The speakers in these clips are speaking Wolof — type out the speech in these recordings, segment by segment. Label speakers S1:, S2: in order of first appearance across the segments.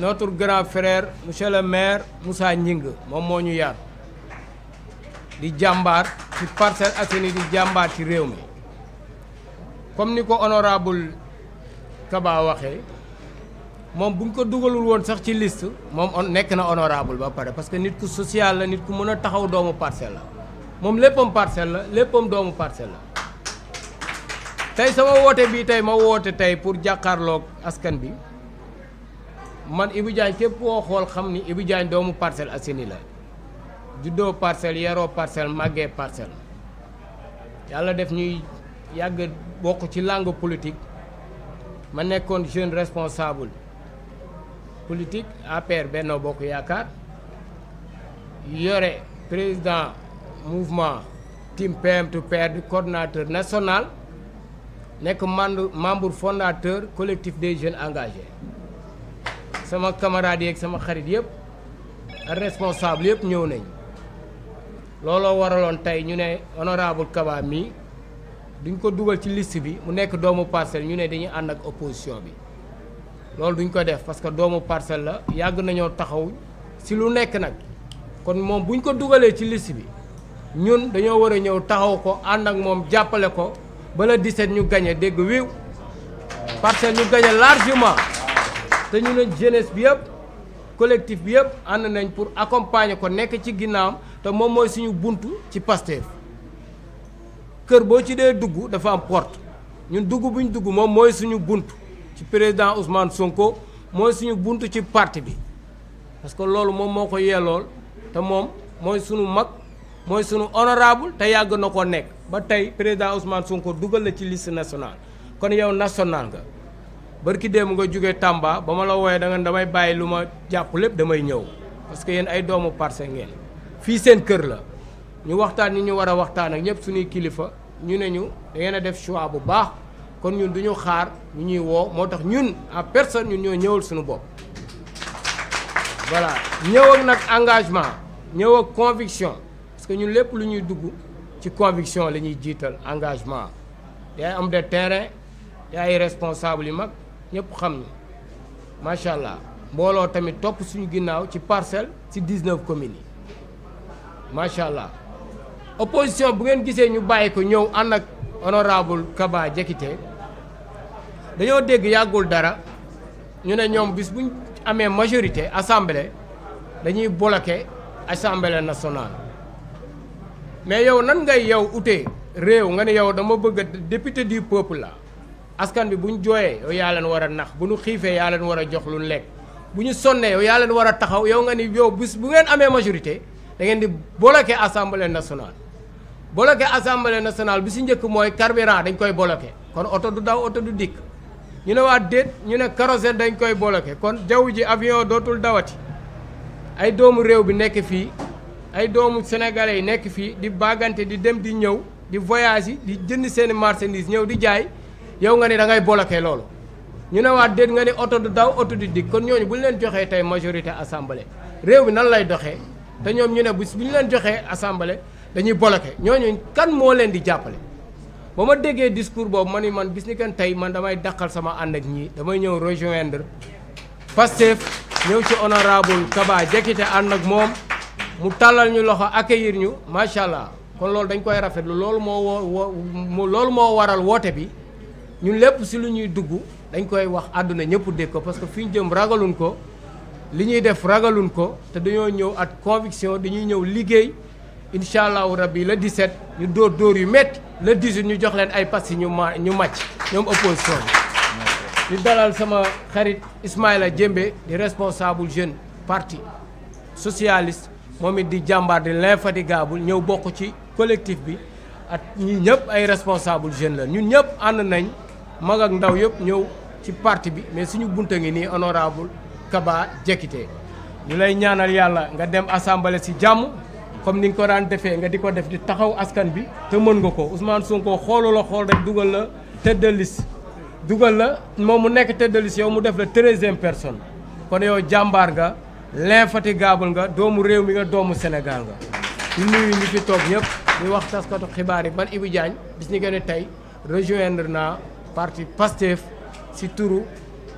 S1: notre grand frère monsieur le maire Moussa Gning moom moo ñu yar di jàmbaar ci Parcelles Assainies di jàmbaar ci réew mi comme ni ko honorable Kaba waxee moom bu ñu ko dugalul woon sax ci liste moom on nekk na honorable ba pare parce que nit ku social la nit ku mën a taxaw doomu parcelle la moom léppam parcelle la léppam doomu parcelle la tey sama woote bii tey ma woote tey pour jàkkaarloog askan bi man Ibou Diagne képp koo xool xam ni Ibou Diagne doomu Parcelles Assainies la juddoo Parcelles yaroo Parcelles màggee Parcelles yàlla def ñuy yàgg bokk ci langue politique ma nekkoon jeune responsable politique APR Benno Bokk Yaakaar yore président mouvement team PM to PM di coordonnateur national nekk membre membre fondateur collectif des jeunes engagés sama camarades yeeg sama xarit yëpp responsable yëpp ñëw nañ looloo waraloon tey ñu ne honorable Kaba mi duñ ko dugal ci liste bi mu nekk doomu parcelle ñu ne dañuy ànd ak opposition bi loolu duñ ko def parce que doomu parcelle la yàgg nañoo taxaw si lu nekk nag kon moom buñ ko dugalee ci liste bi ñun dañoo war a ñëw taxaw ko ànd ak moom jàppale ko ba le 17 ñu gagné dégg wiiw parcelle ñu gagné largement te ñu ne jeunesse bi yëpp collectif bi yëpp ànd nañ pour accompagner ko nekk ci ginnaawam te moom mooy suñu buntu ci Pastef kër boo ci dee dugg dafa am porte ñun dugg bu ñu dugg moom mooy suñu bunt ci président Ousmane Sonko mooy suñu bunt ci parti bi parce que loolu moom moo ko yeelool te moom mooy suñu mag mooy suñu honorable te yàgg na ko nekk ba tey président Ousmane Sonko dugal la ci liste nationale kon yow national nga barki démb nga jóge Tamba ba ma la wooyee da nga damay bàyyi lu ma jàpp lépp damay ñëw parce que yéen ay doomu Parcelles ngeen fii seen kër la ñu waxtaan ñi ñu war a waxtaan ak ñëpp suñuy kilifa ñu ne ñu da ngeen a def choix bu baax kon ñun du ñu xaar ñu ñuy woo moo tax ñun en personne ñun ñoo ñëwal suñu bopp voilà ñëw ak nag engagement ñëw ak conviction parce que ñun lépp lu ñuy dugg ci conviction la ñuy jiital engagement yaay am de terrain yaay responsable yu mag ñëpp xam ni macha allah mbooloo tamit topp suñu ginnaaw ci parcelle ci 19 communes yi macha allah opposition bu ngeen gisee ñu bàyyi ko ñëw ànd ak honorable Kaba Diakité dañoo dégg yàggul dara ñu ne ñoom bis buñ amee majorité assemblée dañuy bloqué assemblée nationale mais yow nan ngay yow utee réew nga ne yow dama bëgg député du peuple la askan bi bu ñu jooyee yow yaa leen war a nax bu ñu xiifee yaa leen war a jox lu lekk bu ñu sonnee yow yaa leen war a taxaw yow nga ni yow bis bu ngeen amee majorité da ngeen di bloqué assemblée nationale. bloqué assemblée nationale bi si njëkk mooy carburant dañ koy bloqué kon oto du daw oto du dikk ñu ne waa déet ñu ne kérosène dañ koy bloqué kon jaww ji avion dootul dawati ay doomu réew bi nekk fii ay doomu sénégalais yi nekk fii di bàggante di dem di ñëw. di voyage yi di jënd seeni marchandise ñëw di jaay yow nga ne da ngay bloqué loolu ñu ne waa déet nga ne oto du daw oto du dikk kon ñooñu bu ñu leen joxee tey majorité assemblée réew mi nan lay doxee te ñoom ñu ne bu ñu leen joxee assemblée dañuy bloqué ñooñu kan moo leen di jàppale ba ma déggee discours boobu ma ni man bis ni kan tey man damay dàqal sama ànd ak ñii damay ñëw rejoindre Pastef ñëw ci honorable Kaba Diakité ànd ak moom mu tàllal ñu loxo accueillir ñu macha allah. kon loolu dañ koy rafetlu loolu moo woo woo loolu moo waral woote bi ñun lépp si lu ñuy dugg dañ koy wax àdduna ñëpp dégg ko parce que fi ñu jëm ragaluñ ko li ñuy def ragaluñ ko te dañoo ñëw at conviction dañuy ñëw liggéey incha allahu rabbi le 17 ñu dóor dóor yu métti le 18 ñu jox leen ay pass ñu ma ñu màcc ñoom opposition bi. di dalal sama xarit Ismaïla Diémbe di responsable jeune parti socialiste. moom it di jàmbaar di l'infatigable ñëw bokk ci collectif bi ak ñi ñëpp ay responsable jeune la ñun ñëpp ànd nañ mag ak ndaw yëpp ñëw ci parti bi mais suñu bunta ngi nii honorable Kaba Diakité ñu lay ñaanal yàlla nga dem assemblée si jàmm comme ni nga ko daan defee nga di ko def di taxaw askan bi te mën nga ko Ousmane Sonko xoolu la xool rek dugal la tête de liste dugal la moom mu nekk tête de liste yow mu def la treizième personne kon yow jàmbaar nga l'infatigable nga doomu réew mi nga doomu Sénégal nga di nuyu ñi fi toog ñëpp di wax taskatu xibaar yi man Ibou Diagne bis ñu gën a tey rejoindre naa parti Pastef si turu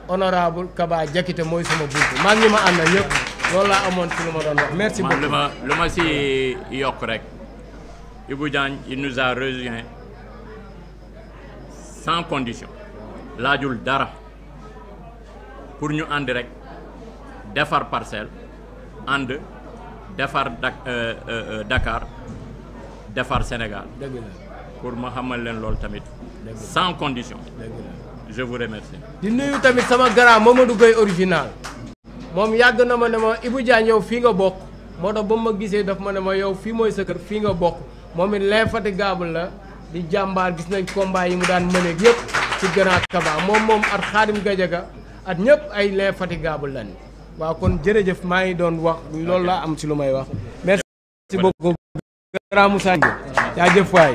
S1: honorable Kaba Diakité mooy sama bunt maa ngi ma àndal ñëpp loolu laa amoon ci lu ma doon wax merci beaucoup
S2: man lu ma lu ma si yokk rek Ibou Diagne il nous a rejoint sans condition laajul dara pour ñu ànd rek defar parcelle ànd defar Dak euh, euh, euh, Dakar defar Sénégal.
S1: dëgg la
S2: pour ma xamal leen loolu tamit. sans condition.
S1: dëgg la
S2: je vous remercie.
S1: di nuyu tamit sama grand Mamadou Gueye original. moom yàgg na ma ne ma Ibou Diagne yow fii nga bokk moo tax ba ma gisee daf ma ne ma yow fii mooy sa kër fii nga bokk moom it l'infatigable la. di jàmbaar gis nañ combat yi mu daan mëneeg yëpp ci Grand Kaba moom moom at Xaadim Gajaga at ñëpp ay l'infatigable lañ waaw kon jërëjëf maa ngi doon wax loolu laa am ci lu may wax merci beaucoup Grand Moussa jaajëf waay